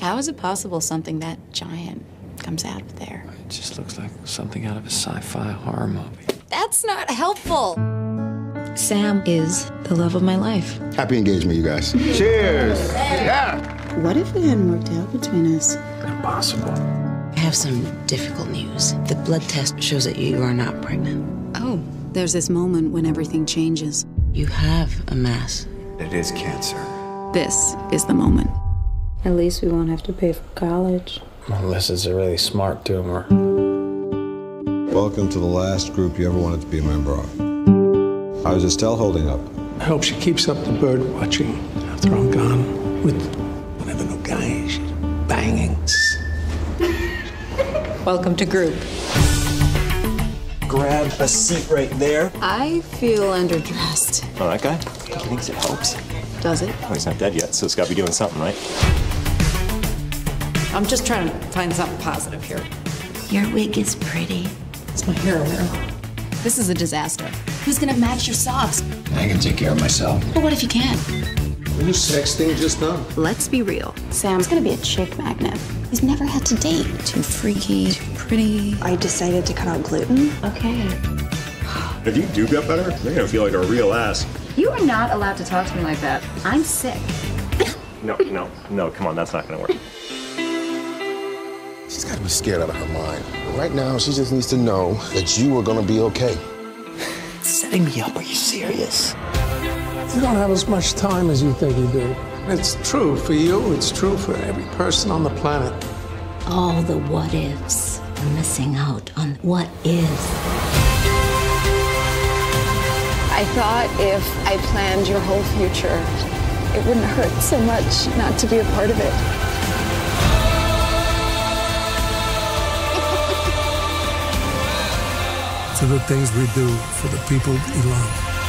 How is it possible something that giant comes out of there? It just looks like something out of a sci-fi horror movie. That's not helpful. Sam is the love of my life. Happy engagement, you guys. Cheers. Yeah. What if it hadn't worked out between us? Impossible. I have some difficult news. The blood test shows that you are not pregnant. Oh, there's this moment when everything changes. You have a mass. It is cancer. This is the moment. At least we won't have to pay for college. Unless it's a really smart tumor. Welcome to the last group you ever wanted to be a member of. How's Estelle holding up? I hope she keeps up the bird watching after I'm gone with whatever new guy she's banging. Welcome to group. Grab a seat right there. I feel underdressed. Oh, that guy? He thinks it helps. Does it? Well, he's not dead yet, so it's got to be doing something, right? I'm just trying to find something positive here. Your wig is pretty. It's my hair, This is a disaster. Who's gonna match your socks? I can take care of myself. But what if you can't? Were you sexting just now? Let's be real. Sam's gonna be a chick magnet. He's never had to date. Too freaky, too pretty. I decided to cut out gluten. Okay. If you do get better, you're gonna feel like a real ass. You are not allowed to talk to me like that. I'm sick. No, no, no, come on, that's not gonna work. She's to be scared out of her mind. Right now, she just needs to know that you are going to be okay. Setting me up, are you serious? You don't have as much time as you think you do. It's true for you, it's true for every person on the planet. All the what ifs are missing out on what is. I thought if I planned your whole future, it wouldn't hurt so much not to be a part of it. To the things we do for the people we love.